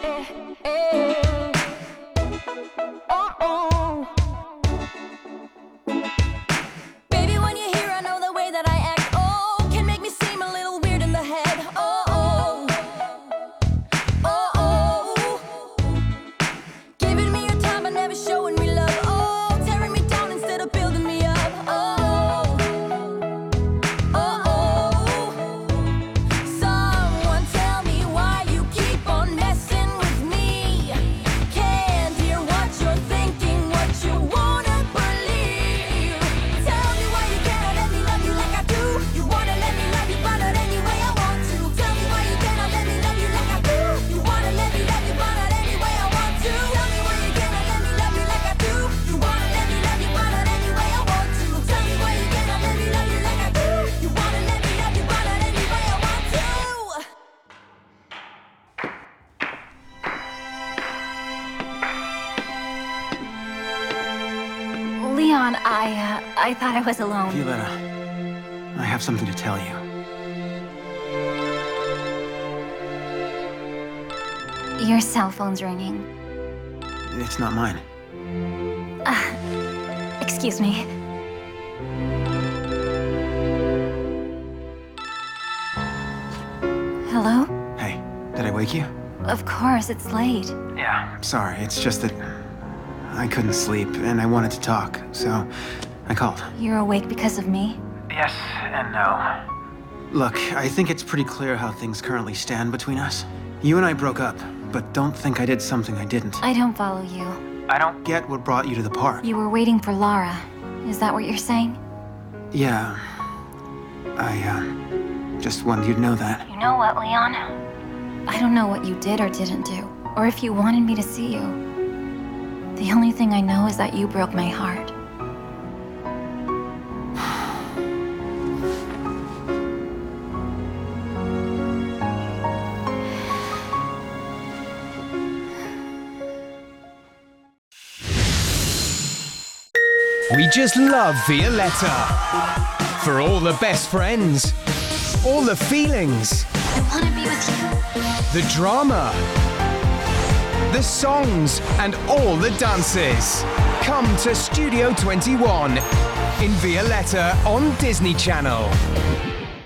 eh, eh. Leon, I, uh, I thought I was alone. Violetta, I have something to tell you. Your cell phone's ringing. It's not mine. Excuse me. Hello? Hey, did I wake you? Of course, it's late. Yeah. I'm sorry, it's just that I couldn't sleep and I wanted to talk, so I called. You're awake because of me? Yes and no. Look, I think it's pretty clear how things currently stand between us. You and I broke up, but don't think I did something I didn't. I don't follow you. I don't get what brought you to the park. You were waiting for Lara. Is that what you're saying? Yeah. I, uh, just wanted you to know that. You know what, Leon? I don't know what you did or didn't do, or if you wanted me to see you. The only thing I know is that you broke my heart. We just love Violetta. For all the best friends, all the feelings, I want to be with you. the drama, the songs, and all the dances. Come to Studio 21 in Violetta on Disney Channel.